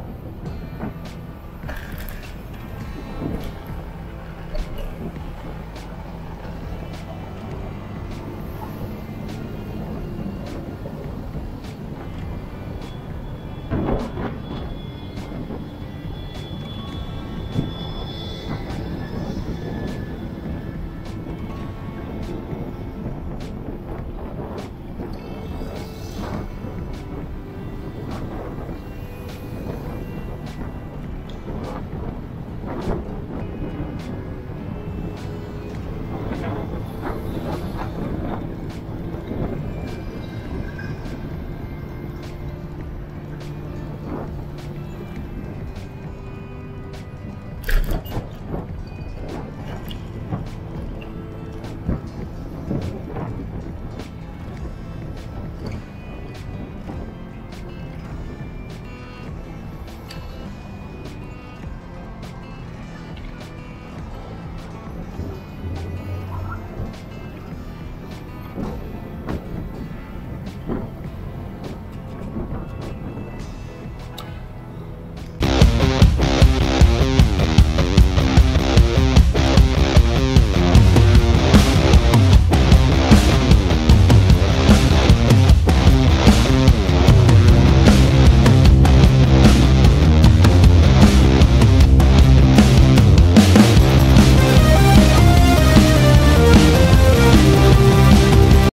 one.